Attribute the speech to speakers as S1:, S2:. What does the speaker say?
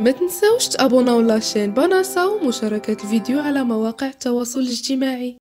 S1: ما تنساوش تابوناو لاشين بناسا ومشاركة الفيديو على مواقع التواصل الاجتماعي.